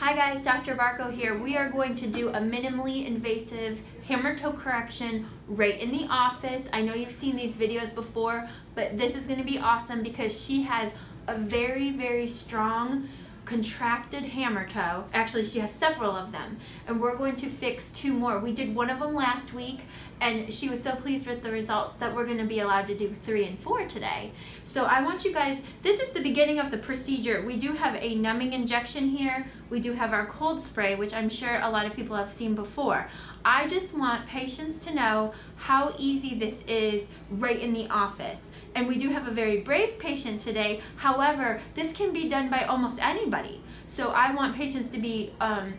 Hi guys, Dr. Barko here. We are going to do a minimally invasive hammer toe correction right in the office. I know you've seen these videos before, but this is going to be awesome because she has a very, very strong contracted hammer toe. Actually, she has several of them, and we're going to fix two more. We did one of them last week, and she was so pleased with the results that we're going to be allowed to do three and four today. So I want you guys, this is the beginning of the procedure. We do have a numbing injection here. We do have our cold spray, which I'm sure a lot of people have seen before. I just want patients to know how easy this is right in the office and we do have a very brave patient today. However, this can be done by almost anybody. So I want patients to be um,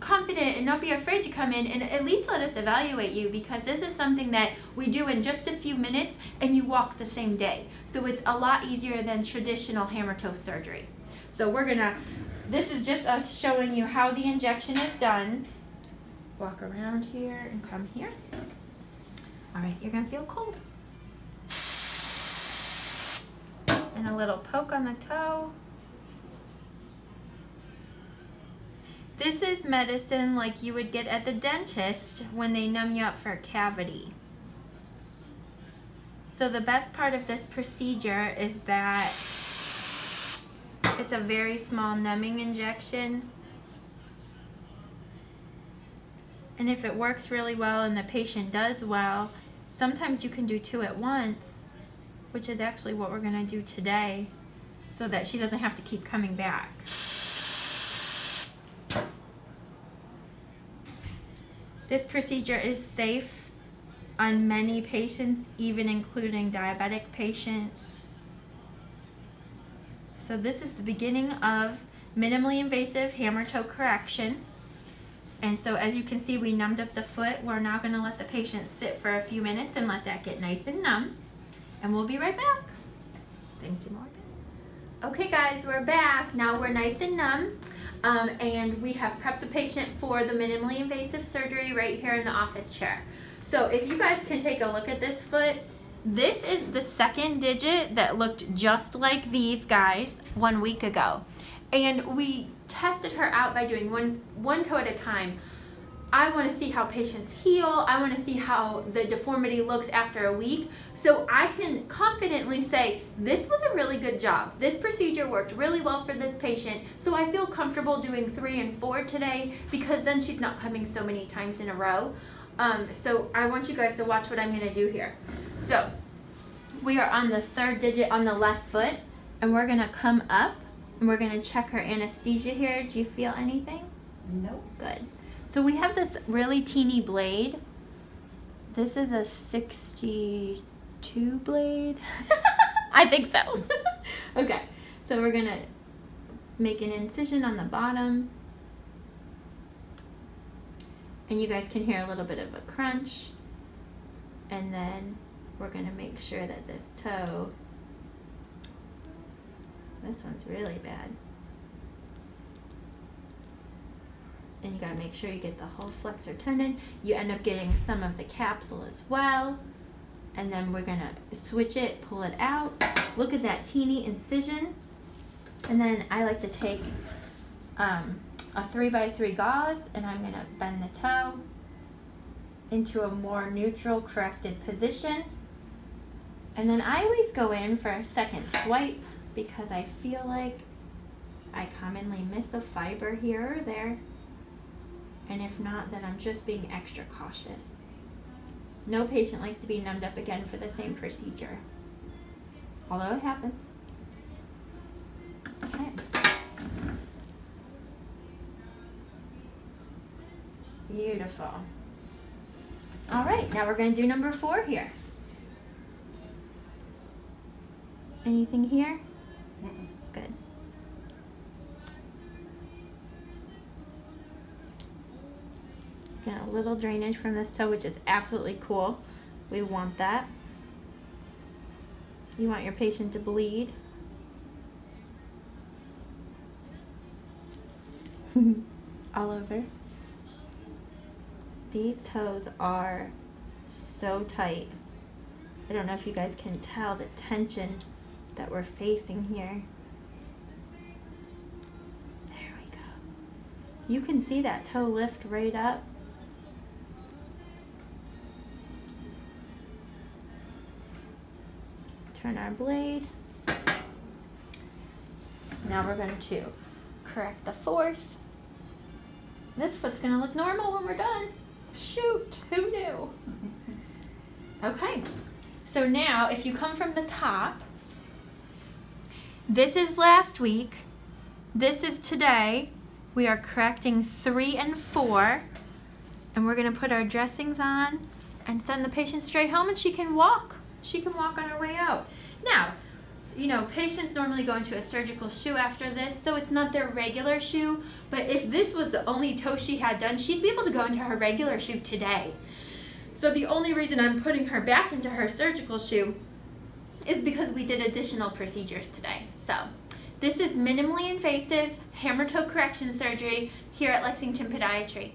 confident and not be afraid to come in and at least let us evaluate you because this is something that we do in just a few minutes and you walk the same day. So it's a lot easier than traditional hammer toe surgery. So we're gonna, this is just us showing you how the injection is done. Walk around here and come here. All right, you're gonna feel cold. and a little poke on the toe. This is medicine like you would get at the dentist when they numb you up for a cavity. So the best part of this procedure is that it's a very small numbing injection. And if it works really well and the patient does well, sometimes you can do two at once which is actually what we're gonna do today so that she doesn't have to keep coming back. This procedure is safe on many patients, even including diabetic patients. So this is the beginning of minimally invasive hammer toe correction. And so as you can see, we numbed up the foot. We're now gonna let the patient sit for a few minutes and let that get nice and numb and we'll be right back. Thank you, Morgan. Okay guys, we're back. Now we're nice and numb. Um, and we have prepped the patient for the minimally invasive surgery right here in the office chair. So if you guys can take a look at this foot, this is the second digit that looked just like these guys one week ago. And we tested her out by doing one, one toe at a time. I want to see how patients heal. I want to see how the deformity looks after a week. So I can confidently say, this was a really good job. This procedure worked really well for this patient. So I feel comfortable doing three and four today because then she's not coming so many times in a row. Um, so I want you guys to watch what I'm going to do here. So we are on the third digit on the left foot and we're going to come up and we're going to check her anesthesia here. Do you feel anything? Nope. Good. So we have this really teeny blade. This is a 62 blade. I think so. okay, so we're gonna make an incision on the bottom. And you guys can hear a little bit of a crunch. And then we're gonna make sure that this toe, this one's really bad. And you got to make sure you get the whole flexor tendon. You end up getting some of the capsule as well. And then we're to switch it, pull it out. Look at that teeny incision. And then I like to take um, a 3 by 3 gauze and I'm to bend the toe into a more neutral corrected position. And then I always go in for a second swipe because I feel like I commonly miss a fiber here or there and if not, then I'm just being extra cautious. No patient likes to be numbed up again for the same procedure, although it happens. Okay. Beautiful. All right, now we're going to do number four here. Anything here? A little drainage from this toe, which is absolutely cool. We want that. You want your patient to bleed. All over. These toes are so tight. I don't know if you guys can tell the tension that we're facing here. There we go. You can see that toe lift right up. Turn our blade. Now we're going to correct the fourth. This foot's gonna look normal when we're done. Shoot, who knew? Okay, so now if you come from the top, this is last week, this is today. We are correcting three and four, and we're gonna put our dressings on and send the patient straight home and she can walk. She can walk on her way out. Now, you know, patients normally go into a surgical shoe after this, so it's not their regular shoe. But if this was the only toe she had done, she'd be able to go into her regular shoe today. So the only reason I'm putting her back into her surgical shoe is because we did additional procedures today. So this is minimally invasive hammer toe correction surgery here at Lexington Podiatry.